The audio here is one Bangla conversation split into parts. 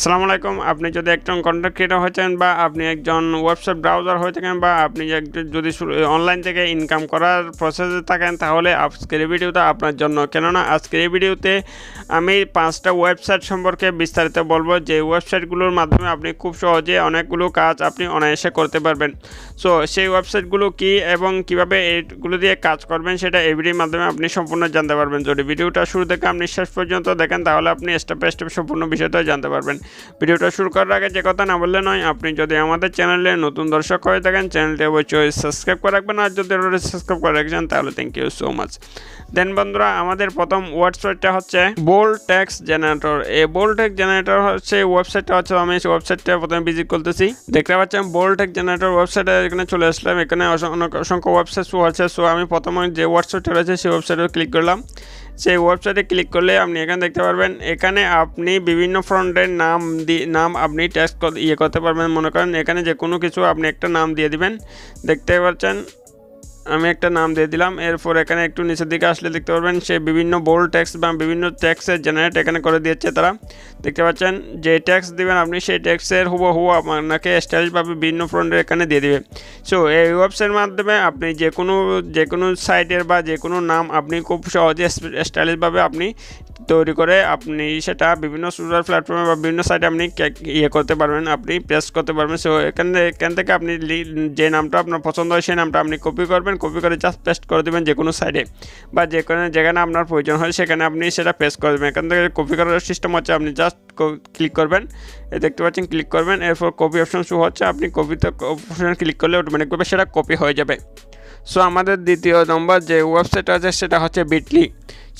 আসসালামু আলাইকুম। আপনি যদি একজন কন্টেন্ট ক্রিয়েটর হয়েছেন বা আপনি একজন ওয়েবসাইট ব্রাউজার হয়ে থাকেন বা আপনি যদি অনলাইন থেকে ইনকাম করার প্রসেসে থাকেন, তাহলে আজকের ভিডিওটা আপনার জন্য। কেননা আজকের ভিডিওতে আমি পাঁচটা ওয়েবসাইট সম্পর্কে বিস্তারিত বলব। যে ওয়েবসাইটগুলোর মাধ্যমে আপনি খুব সহজে অনেকগুলো কাজ আপনি অনায়াসে করতে পারবেন। সো সেই ওয়েবসাইটগুলো কি এবং কীভাবে এইগুলো দিয়ে কাজ করবেন, সেটা এই ভিডিওর মাধ্যমে আপনি সম্পূর্ণ জানতে পারবেন। যদি ভিডিওটা শুরু থেকে আপনি শেষ পর্যন্ত দেখেন, তাহলে আপনি স্টেপ বাই স্টেপ সম্পূর্ণ বিষয়টা জানতে পারবেন। ভিডিওটা শুরু করার আগে যে কথা না বললে নয়, আপনি যদি আমাদের চ্যানেলে নতুন দর্শক হয়ে থাকেন, চ্যানেলটি অবশ্যই সাবস্ক্রাইব করে রাখবেন আর যদি অলরেডি সাবস্ক্রাইব করে রাখছেন তাহলে thank you so much then বন্ধুরা, আমাদের প্রথম ওয়েবসাইটটা হচ্ছে বোল ট্যাক্স জেনারেটর এই বোল ট্যাক্স জেনারেটর হচ্ছে ওয়েবসাইটটা হচ্ছে, আমি সেই ওয়েবসাইটটা প্রথমে ভিজিট করতেছি। দেখতে পাচ্ছেন বোল ট্যাক্স জেনারেটর ওয়েবসাইটে এখানে চলে আসলাম। এখানে অনেক অসংখ্য ওয়েবসাইট শো আছে। সো আমি প্রথমে যে ওয়েবসাইটটা রয়েছে, সেই ওয়েবসাইটে ক্লিক করলাম। সেই ওয়েবসাইটে ক্লিক করলে আপনি এখানে দেখতে পারবেন, এখানে আপনি বিভিন্ন ফ্রন্টের নাম নাম আপনি টেস্ট ইয়ে করতে পারবেন। মনে করেন এখানে যে কোনো কিছু আপনি একটা নাম দিয়ে দিবেন। দেখতে পাচ্ছেন? আমি একটা নাম দিয়ে দিলাম। এরপর এখানে একটু নিচের দিকে আসলে দেখতে পারবেন, সে বিভিন্ন বোল্ড ট্যাক্স বা বিভিন্ন ট্যাক্সের জেনারেট এখানে করে দিয়েছে তারা। দেখতে পাচ্ছেন, যে ট্যাক্স দিবেন আপনি, সেই ট্যাক্সের হুবহু আপনাকে স্টাইলিশভাবে বিভিন্ন ফ্রন্টের এখানে দিয়ে দিবে। সো এই ওয়েবসাইটের মাধ্যমে আপনি যে কোনো যে কোনো সাইটের বা যে কোনো নাম আপনি খুব সহজে স্টাইলিশভাবে আপনি তৈরি করে আপনি সেটা বিভিন্ন সোশ্যাল প্ল্যাটফর্মে বা বিভিন্ন সাইটে আপনি ইয়ে করতে পারবেন, আপনি পেস্ট করতে পারবেন। সো এখানে এখান থেকে আপনি যে নামটা আপনার পছন্দ হয়, সেই নামটা আপনি কপি করবেন। কপি করে জাস্ট পেস্ট করে দেবেন যে কোনো সাইডে বা যে কোনো যেখানে আপনার প্রয়োজন হয় সেখানে আপনি সেটা পেস্ট করে দেবেন। এখান থেকে কপি করার সিস্টেম হচ্ছে আপনি জাস্ট ক্লিক করবেন। দেখতে পাচ্ছেন ক্লিক করবেন, এরপর কপি অপশন শু হচ্ছে, আপনি কপিতে অপশন ক্লিক করলে অটোমেটিকভাবে সেটা কপি হয়ে যাবে। সো আমাদের দ্বিতীয় নম্বর যে ওয়েবসাইট আছে সেটা হচ্ছে বিটলি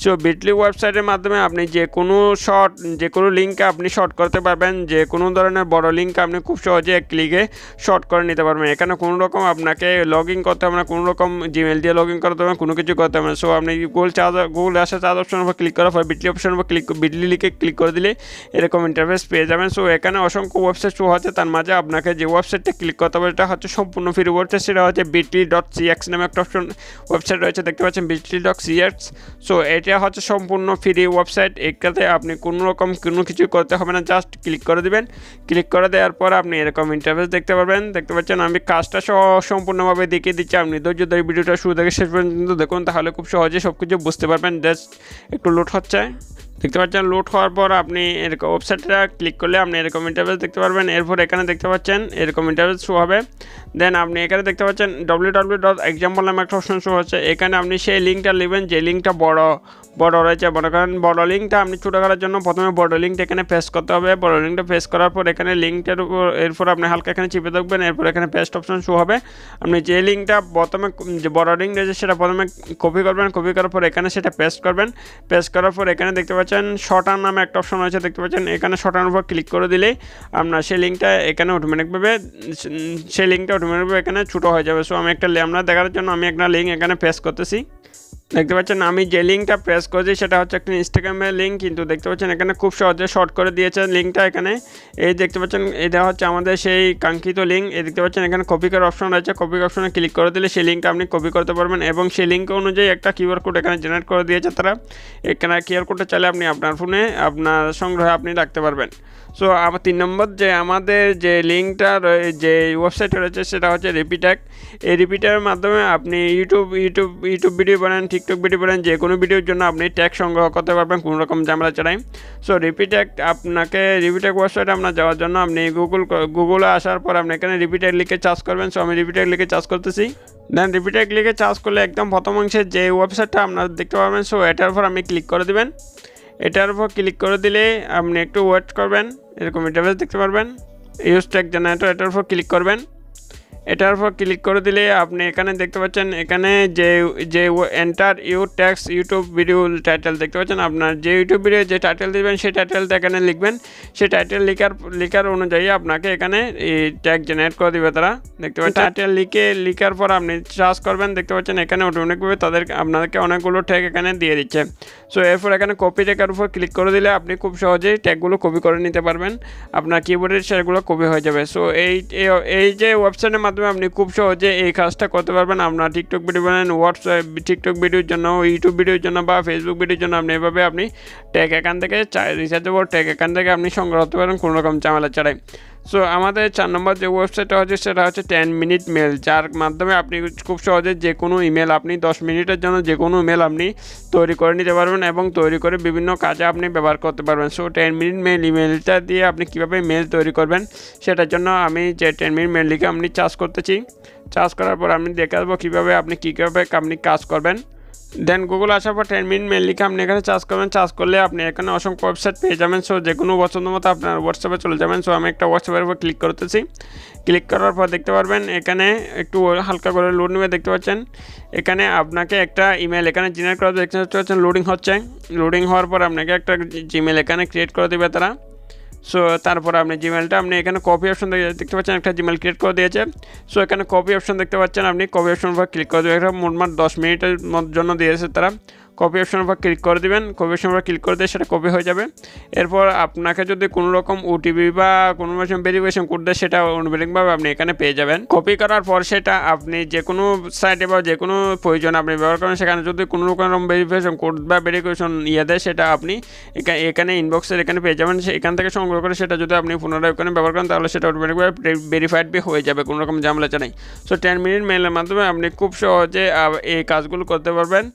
সো বিটলি ওয়েবসাইটের মাধ্যমে আপনি যে কোনো শর্ট যে কোনো লিঙ্কে আপনি শর্ট করতে পারবেন। যে কোনো ধরনের বড় লিঙ্ক আপনি খুব সহজে এক ক্লিকে শর্ট করে নিতে পারবেন। এখানে কোনো রকম আপনাকে লগ ইন করতে হবে না, কোনো রকম জিমেল দিয়ে লগ ইন করতে হবে কোনো কিছু করতে হবে না। সো আপনি গুগল চার্জ গুগল আসে চার্জ অপশনের উপর ক্লিক করার পর বিটলি অপশনের উপর ক্লিক বিটলি লিখে ক্লিক করে দিলে এরকম ইন্টারফেস পেয়ে যাবেন। সো এখানে অসংখ্য ওয়েবসাইট শো হচ্ছে তার মাঝে আপনাকে যে ওয়েবসাইটটা ক্লিক করতে হবে এটা হচ্ছে সম্পূর্ণ ফ্রি ওয়েবসাইট সেটা হচ্ছে বিটলি ডট সিএক্স নামে একটা অপশন ওয়েবসাইট রয়েছে। দেখতে পাচ্ছেন বিটলি ডট সিএক্স সো এটা হচ্ছে সম্পূর্ণ ফ্রি ওয়েবসাইট এটাতে আপনি কোনো রকম কোনো কিছু করতে হবে না জাস্ট ক্লিক করে দেবেন। ক্লিক করে দেওয়ার পর আপনি এরকম ইন্টারফেস দেখতে পারবেন। দেখতে পাচ্ছেন, আমি কাজটা সহ সম্পূর্ণভাবে দেখিয়ে দিচ্ছি। আপনি ধৈর্য ধরে ভিডিওটা শুরু থেকে শেষ পর্যন্ত দেখুন, তাহলে খুব সহজে সব কিছু বুঝতে পারবেন। জাস্ট একটু লোড হচ্ছে। দেখতে পাচ্ছেন লোড হওয়ার পর আপনি এরকম ওয়েবসাইটটা ক্লিক করলে আপনি এরকম ইন্টারভেস দেখতে পারবেন। এরপর এখানে দেখতে পাচ্ছেন, এরকম ইন্টারভেস শো হবে। দেন আপনি এখানে দেখতে পাচ্ছেন ডব্লিউ ডাব্লিউ ডট এক্সাম্পল নামে একটা অপশন শো হচ্ছে। এখানে আপনি সেই লিঙ্কটা নেবেন, যে লিঙ্কটা বড় বড় রয়েছে। মনে করেন, বড় লিঙ্কটা আপনি ছোটো করার জন্য প্রথমে বড় লিঙ্কটা এখানে ফেস করতে হবে। বড় লিঙ্কটা ফেস করার পর এখানে লিঙ্কটার উপর, এরপর আপনি হালকা এখানে চিপে থাকবেন এরপর এখানে পেস্ট অপশন শো হবে। আপনি যে লিঙ্কটা প্রথমে, যে বড় লিঙ্ক রয়েছে, সেটা প্রথমে কপি করবেন। কপি করার পর এখানে সেটা পেস্ট করবেন। পেস্ট করার পর এখানে দেখতে পাচ্ছেন শর্টার নামে একটা অপশন রয়েছে, দেখতে পাচ্ছেন। এখানে শর্টার উপর ক্লিক করে দিলে আপনার সেই লিঙ্কটা এখানে অটোমেটিকভাবে সেই লিঙ্কটা অটোমেটিকভাবে এখানে ছোটো হয়ে যাবে। সো আমি একটা আপনার দেখার জন্য আমি একটা লিঙ্ক এখানে পেস্ট করতেছি। দেখতে পাচ্ছেন, আমি যে লিঙ্কটা প্রেস করেছি সেটা হচ্ছে একটা ইনস্টাগ্রামের লিঙ্ক কিন্তু দেখতে পাচ্ছেন এখানে খুব সহজে শর্ট করে দিয়েছে লিঙ্কটা এখানে। এই দেখতে পাচ্ছেন এটা হচ্ছে আমাদের সেই কাঙ্ক্ষিত লিঙ্ক এই দেখতে পাচ্ছেন এখানে কপি করার অপশন রয়েছে কপি অপশনে ক্লিক করে দিলে সেই লিঙ্কটা আপনি কপি করতে পারবেন এবং সেই লিঙ্ক অনুযায়ী একটা কিউআর কোড এখানে জেনারেট করে দিয়েছে তারা। এখানে কিউআর কোডটা চাইলে আপনি আপনার ফোনে আপনার সংগ্রহে আপনি রাখতে পারবেন। সো আমার তিন নম্বর যে আমাদের যে লিঙ্কটা যে ওয়েবসাইট রয়েছে সেটা হচ্ছে রিপিট্যাক এই রিপিটারের মাধ্যমে আপনি ইউটিউব ইউটিউব ইউটিউব ভিডিও বানান টিকটক ভিডিও বানান, যে কোনো ভিডিওর জন্য আপনি ট্যাগ সংগ্রহ করতে পারবেন কোনো রকম ঝামেলা ছাড়াই। সো রিপিট্যাক আপনাকে রিপিট্যাক ওয়েবসাইটে আপনার যাওয়ার জন্য আপনি গুগল গুগলে আসার পর আপনি এখানে রিপিট্যাক লিখে চার্জ করবেন। সো আমি রিপিট্যাক লিখে চার্জ করতেছি। দেন রিপিট্যাক লিখে চার্জ করলে একদম প্রথম অংশে যে ওয়েবসাইটটা আপনারা দেখতে পাবেন সো এটার উপর আপনি ক্লিক করে দেবেন। এটার উপর ক্লিক করে দিলে আপনি একটু ওয়েট করবেন, এরকম ইন্টারভেস দেখতে পারবেন। ইউজ ট্যাগ জেনারেটর এটার উপর ক্লিক করবেন। এটার উপর ক্লিক করে দিলে আপনি এখানে দেখতে পাচ্ছেন এখানে যে যে enter you tax YouTube video title দেখতে পাচ্ছেন আপনার যে ইউটিউব ভিডিও যে টাইটেল দেবেন সেই টাইটেলটা এখানে লিখবেন। সেই টাইটেল লিখার লিখার অনুযায়ী আপনাকে এখানে এই ট্যাগ জেনারেট করে দেবে তারা। দেখতে পাচ্ছেন টাইটেল লিখে লিখার পর আপনি চার্জ করবেন দেখতে পাচ্ছেন এখানে অটোমেটিকভাবে তাদের আপনাদেরকে অনেকগুলো ট্যাগ এখানে দিয়ে দিচ্ছে। সো এরপর এখানে কপি ট্যাগের উপর ক্লিক করে দিলে আপনি খুব সহজেই ট্যাগগুলো কপি করে নিতে পারবেন। আপনার কিবোর্ডের সেগুলো কপি হয়ে যাবে। সো এই এই যে ওয়েবসাইটের মাধ্যমে আপনি খুব সহজে এই কাজটা করতে পারবেন। আপনার টিকটক ভিডিও বানান হোয়াটসঅ্যাপ টিকটক ভিডিওর জন্য ইউটিউব ভিডিওর জন্য বা ফেসবুক ভিডিওর জন্য আপনি এভাবে আপনি ট্যাগ এখান থেকে রিচার্জেবল ট্যাগ এখান থেকে আপনি সংগ্রহ করতে পারেন, কোনো রকম ঝামেলা ছাড়াই। সো আমাদের চার নম্বর যে ওয়েবসাইটটা হচ্ছে, সেটা হচ্ছে টেন মিনিট মেল যার মাধ্যমে আপনি খুব সহজে যে কোনো ইমেল আপনি দশ মিনিটের জন্য যে কোনো ইমেল আপনি তৈরি করে নিতে পারবেন এবং তৈরি করে বিভিন্ন কাজে আপনি ব্যবহার করতে পারবেন। সো টেন মিনিট মেল ইমেলটা দিয়ে আপনি কীভাবে মেল তৈরি করবেন, সেটার জন্য আমি যে টেন মিনিট মেল লিখে আপনি চার্জ করতেছি চার্জ করার পর আমি দেখে আসব কীভাবে আপনি কীভাবে আপনি কাজ করবেন। দেন গুগল আসার পর টেন মিনিট মেল লিখে আপনি এখানে চার্জ করবেন। চার্জ করলে আপনি এখানে অসংখ্য ওয়েবসাইট পেয়ে যাবেন। সো যে কোনো পছন্দ মতো আপনার হোয়াটসঅ্যাপে চলে যাবেন। সো আমি একটা হোয়াটসঅ্যাপের উপর ক্লিক করতেছি। ক্লিক করার পর দেখতে পারবেন, এখানে একটু হালকা করে লোড নেবে দেখতে পাচ্ছেন। এখানে আপনাকে একটা ইমেল এখানে জেনারেট করা দেখতে পাচ্ছেন লোডিং হচ্ছে। লোডিং হওয়ার পর আপনাকে একটা জিমেল এখানে ক্রিয়েট করে দেবে তারা। সো তারপর আপনি জিমেলটা আপনি এখানে কপি অপশন দেখতে পাচ্ছেন, একটা জিমেল ক্রিয়েট করে দিয়েছে। সো এখানে কপি অপশন দেখতে পাচ্ছেন আপনি। কপি অপশন উপর ক্লিক করে দেবেন এটা মোটমাট দশ মিনিটের জন্য দিয়েছে তারা। কপি অপশনের উপর ক্লিক করে দেবেন। কপি অপশনের উপর ক্লিক করে দিয়ে সেটা কপি হয়ে যাবে। এরপর আপনাকে যদি কোনো রকম ওটিপি বা কোনো রকম ভেরিফিকেশন কোড দেয়, সেটা অনুবেলিকভাবে আপনি এখানে পেয়ে যাবেন। কপি করার পর সেটা আপনি যে কোনো সাইটে বা যে কোনো প্রয়োজন আপনি ব্যবহার করেন, সেখানে যদি কোনো রকম ভেরিফিকেশন কোড বা ভেরিফিকেশন ইয়ে দেয়, সেটা আপনি এখানে ইনবক্সের এখানে পেয়ে যাবেন। এখান থেকে সংগ্রহ করে সেটা যদি আপনি পুনরায় ওখানে ব্যবহার করেন, তাহলে সেটা অটোমেটিকভাবে ভেরিফাইড বি হয়ে যাবে, কোনো রকম ঝামেলা চাই সো টেন মিনিট মেলের মাধ্যমে আপনি খুব সহজে এই কাজগুলো করতে পারবেন।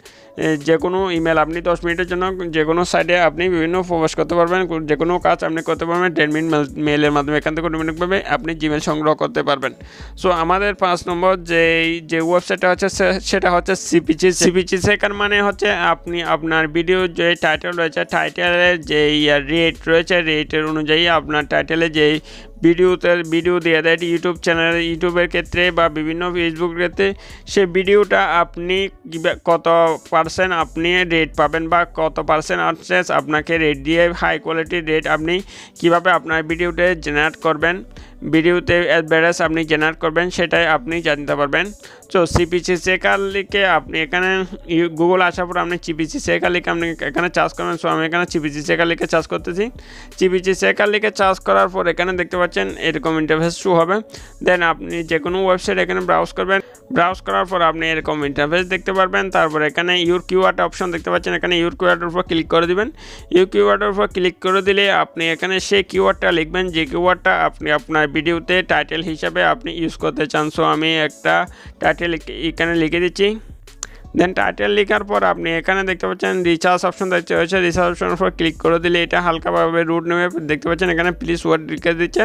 যে কোনো ইমেল আপনি দশ মিনিটের জন্য যে কোনো সাইটে আপনি বিভিন্ন প্রবেশ করতে পারবেন যে কোনো কাজ আপনি করতে পারবেন টেন মিনিট মেলের মাধ্যমে, এখান থেকে অটোমেটিকভাবে আপনি জিমেল সংগ্রহ করতে পারবেন। সো আমাদের পাঁচ নম্বর যে যে ওয়েবসাইটটা হচ্ছে সেটা হচ্ছে সিপিচি সিপিচি সেখান মানে হচ্ছে আপনি আপনার ভিডিও যে টাইটেল রয়েছে টাইটেলের যে রেট রয়েছে রেটের অনুযায়ী আপনার টাইটেলে যেই ভিডিওতে ভিডিও দেওয়া দেয় ইউটিউব চ্যানেল, ইউটিউবের ক্ষেত্রে বা বিভিন্ন ফেসবুকের ক্ষেত্রে, সে ভিডিওটা আপনি কত পার্সেন্ট আপনি রেট পাবেন বা কত পার্সেন্ট আপনাকে রেট দিয়ে হাই কোয়ালিটির রেট আপনি কীভাবে আপনার ভিডিওটা জেনারেট করবেন। ভিডিওতে অ্যাডভার্টাইজ আপনি জেনারেট করবেন, সেটাই আপনি জানতে পারবেন। সো সিপিসি সেকার লিখে আপনি এখানে গুগল আসার পর আপনি চিপিসি সেকার লিখে আপনি এখানে চার্জ করবেন। সো আমি এখানে চিপিসি সেকার লিখে চার্জ করতেছি। চিপিসি সেকার লিখে চার্জ করার পর এখানে দেখতে পাচ্ছেন, এরকম ইন্টারফেস শু হবে। দেন আপনি যে কোনো ওয়েবসাইট এখানে ব্রাউজ করবেন। ব্রাউজ করার পর আপনি এরকম ইন্টারফেস দেখতে পারবেন। তারপর এখানে ইউর কিউআরটা অপশন দেখতে পাচ্ছেন। এখানে ইউর কিউআরটার উপর ক্লিক করে দিবেন। ইউর কিউআরটার উপর ক্লিক করে দিলে আপনি এখানে সেই কিউআরটা লিখবেন। যে কিউআরটা আপনি আপনার ভিডিওতে টাইটেল হিসাবে আপনি ইউজ করতে চান সো আমি একটা টাইটেল এখানে লিখে দিচ্ছি। দেন টাইটেল লেখার পর আপনি এখানে দেখতে পাচ্ছেন রিচার্জ অপশন দেখতে হচ্ছে রিচার্জ অপশনের উপর ক্লিক করে দিলে এটা হালকাভাবে রুট নেবে দেখতে পাচ্ছেন, এখানে প্লিজ ওয়ার্ড লিখে দিচ্ছে।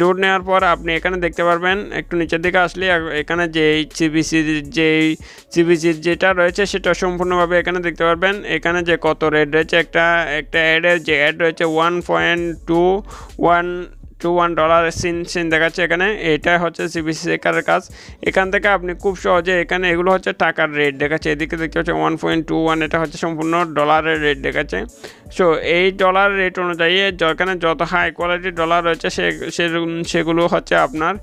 লোড নেওয়ার পর আপনি এখানে দেখতে পারবেন, একটু নিচের দিকে আসলে এখানে যে সিবিসি যে সিবিসির যেটা রয়েছে, সেটা সম্পূর্ণভাবে এখানে দেখতে পারবেন। এখানে যে কত রেড রয়েছে, একটা একটা অ্যাডের যে অ্যাড রয়েছে one point two one two one dollar seen seen দেখাচ্ছে এখানে। এটা হচ্ছে সিবিসি সেকারের কাজ। এখান থেকে আপনি খুব সহজে এখানে এগুলো হচ্ছে টাকার রেট দেখাচ্ছে। এদিকে দেখতে পাচ্ছি ওয়ান পয়েন্ট টু ওয়ান এটা হচ্ছে সম্পূর্ণ ডলারের রেট দেখাচ্ছে। সো এই ডলার রেট অনুযায়ী যেখানে যত হাই কোয়ালিটির ডলার রয়েছে, সে সেগুলো হচ্ছে আপনার,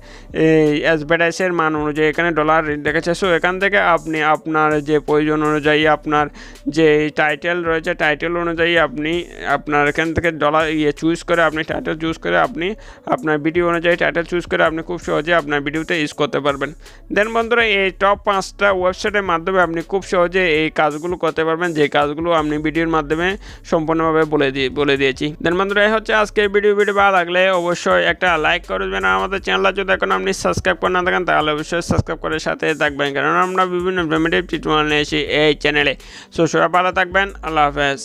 এই অ্যাডভার্টাইসের মান অনুযায়ী এখানে ডলার রেট দেখাচ্ছে। সো এখান থেকে আপনি আপনার যে প্রয়োজন অনুযায়ী আপনার যে টাইটেল রয়েছে টাইটেল অনুযায়ী আপনি আপনার এখান থেকে ডলার ইয়ে চুজ করে, আপনি টাইটেল চুজ করে আপনি আপনার ভিডিও অনুযায়ী টাইটেল চুজ করে আপনি খুব সহজে আপনার ভিডিওতে ইউজ করতে পারবেন। দেন বন্ধুরা, এই টপ পাঁচটা ওয়েবসাইটের মাধ্যমে আপনি খুব সহজে এই কাজগুলো করতে পারবেন, যে কাজগুলো আপনি ভিডিওর মাধ্যমে সম্পূর্ণভাবে বলে দিয়ে, বলে দিয়েছি। দেন বন্ধুরা, এই হচ্ছে আজকে ভিডিও ভিডিও ভালো লাগলে অবশ্যই একটা লাইক করে দেবেন আমাদের চ্যানেলটা যদি এখন আপনি সাবস্ক্রাইব করে না থাকেন, তাহলে অবশ্যই সাবস্ক্রাইব করে সাথে থাকবেন। কারণ আমরা বিভিন্ন ইনফরমেটিভ টিউটোরিয়াল নিয়ে এসি এই চ্যানেলে সো সবাই ভালো থাকবেন, আল্লাহ হাফেজ।